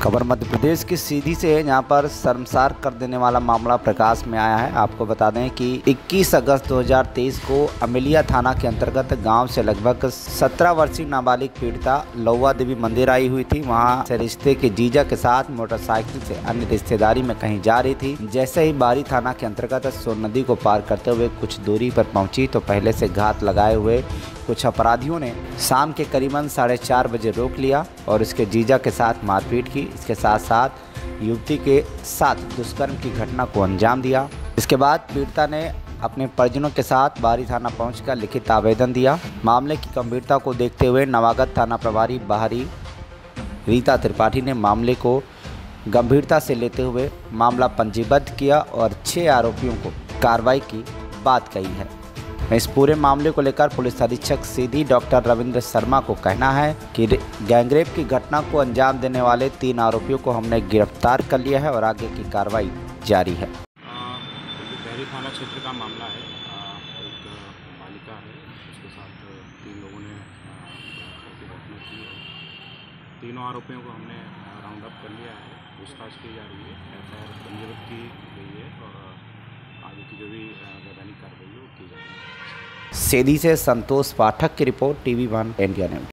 खबर मध्य प्रदेश की सीधी से है, जहाँ पर शर्मसार कर देने वाला मामला प्रकाश में आया है। आपको बता दें कि 21 अगस्त 2023 को अमेलिया थाना के अंतर्गत गाँव से लगभग 17 वर्षीय नाबालिग पीड़िता लौवा देवी मंदिर आई हुई थी। वहाँ से रिश्ते के जीजा के साथ मोटरसाइकिल से अन्य रिश्तेदारी में कहीं जा रही थी। जैसे ही बारी थाना के अंतर्गत सोन नदी को पार करते हुए कुछ दूरी पर पहुँची तो पहले से घात लगाए हुए कुछ अपराधियों ने शाम के करीबन साढ़े चार बजे रोक लिया और इसके जीजा के साथ मारपीट की। इसके साथ साथ युवती के साथ दुष्कर्म की घटना को अंजाम दिया। इसके बाद पीड़िता ने अपने परिजनों के साथ बारी थाना पहुंचकर लिखित आवेदन दिया। मामले की गंभीरता को देखते हुए नवागत थाना प्रभारी बाहरी रीता त्रिपाठी ने मामले को गंभीरता से लेते हुए मामला पंजीबद्ध किया और छः आरोपियों को कार्रवाई की बात कही है। इस पूरे मामले को लेकर पुलिस अधीक्षक सीधी डॉक्टर रविंद्र शर्मा को कहना है कि गैंगरेप की घटना को अंजाम देने वाले तीन आरोपियों को हमने गिरफ़्तार कर लिया है और आगे की कार्रवाई जारी है। थाना क्षेत्र का मामला है। एक बालिका है। उसके साथ तीन लोगों ने घटना की है। तीनों आरोपियों को हमने राउंड अप कर लिया है। पूछताछ की जा रही है। एफ़ आई आर पंजीबद्ध की गई है और आगे की जो भी वैधानिक कार्रवाई सीधी से संतोष पाठक की report TV one India news.